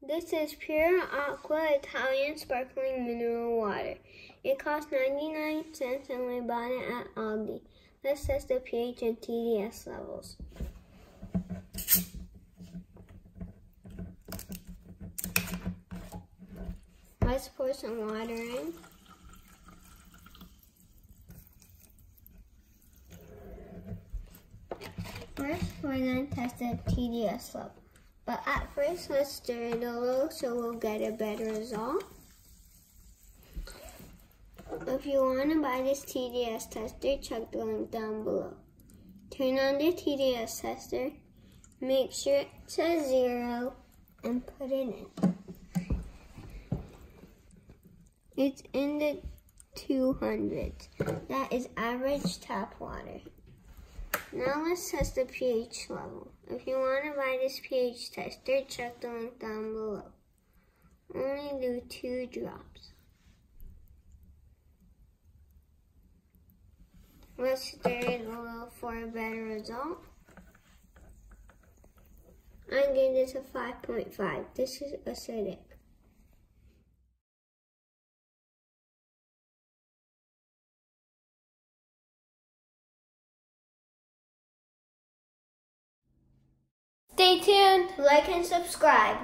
This is PurAqua Italian sparkling mineral water. It costs 99 cents and we bought it at Aldi. Let's test the pH and TDS levels. Let's pour some water in. First, we're going to test the TDS level. But at first, let's stir it a little so we'll get a better result. If you want to buy this TDS tester, check the link down below. Turn on the TDS tester, make sure it says zero, and put it in. It's in the 200s. That is average tap water. Now let's test the pH level. If you want to buy this pH tester, check the link down below. Only do two drops. Let's stir it a little for a better result. I'm gave this a 5.5. This is acidic. Like and subscribe.